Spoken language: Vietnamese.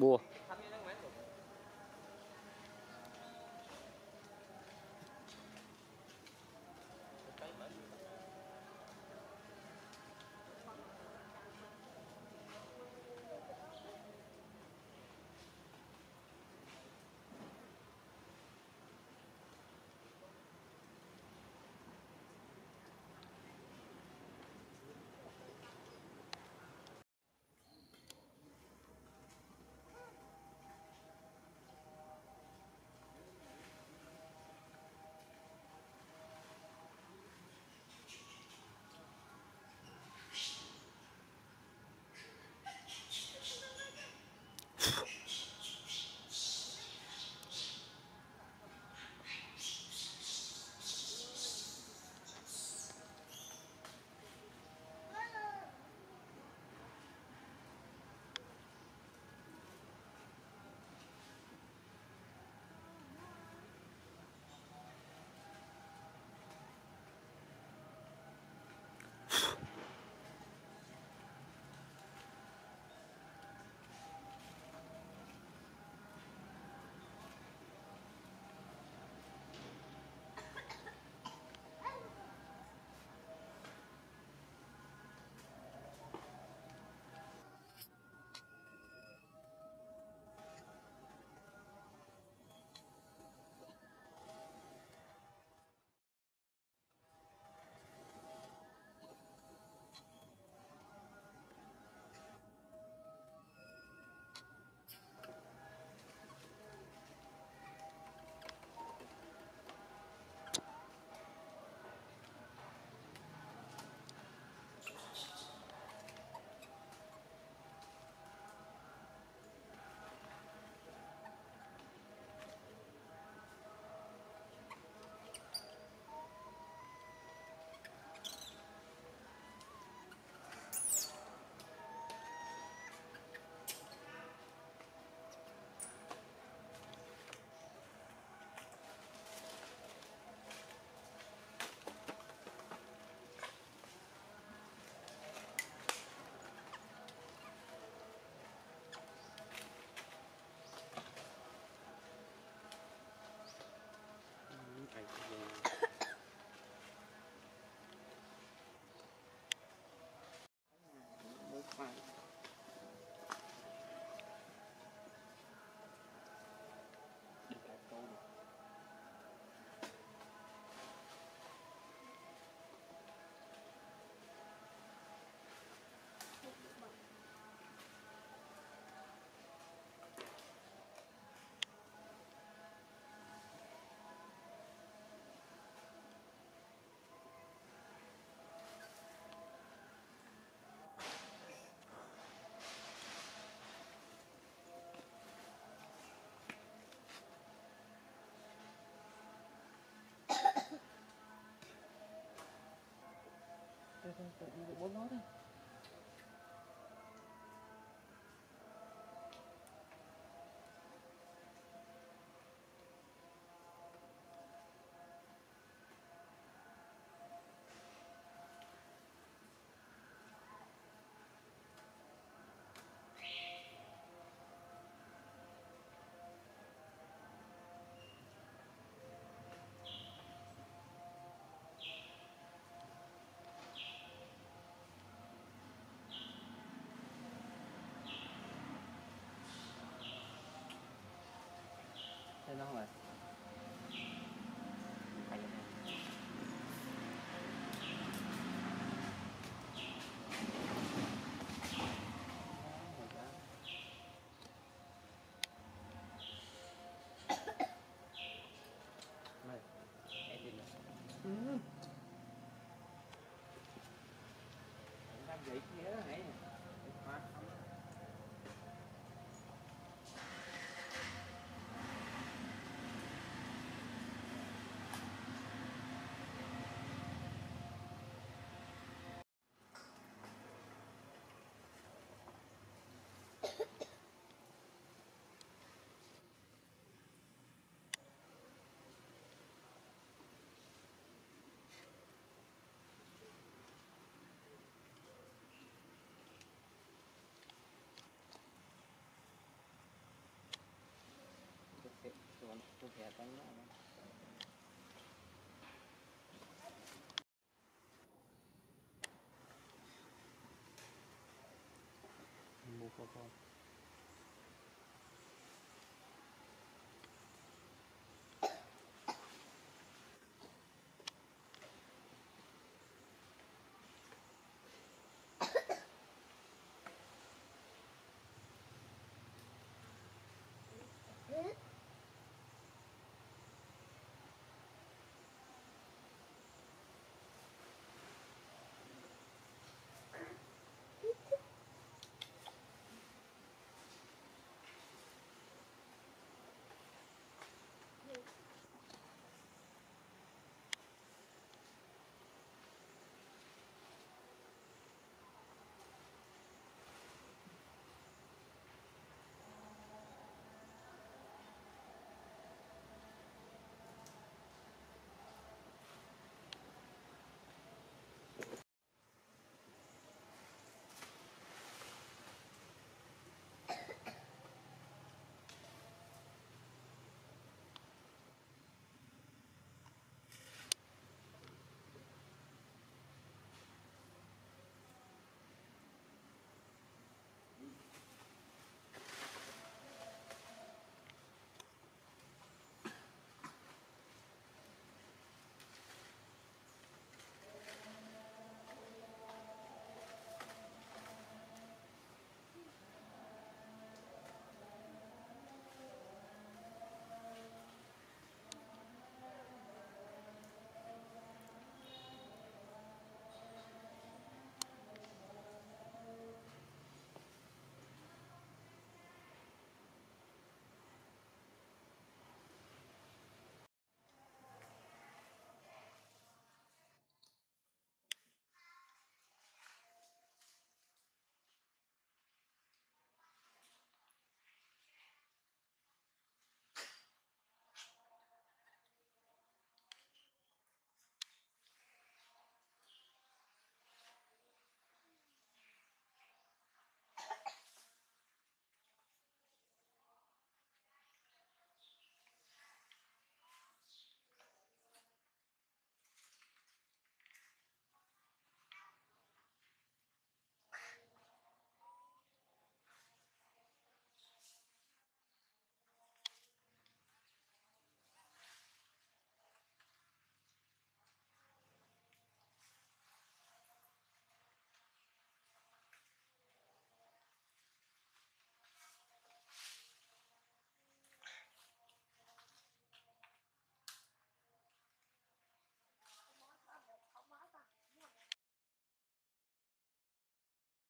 不 Vậy cũng được, bốn nói đi. Thôi Cô kẻ. Mua con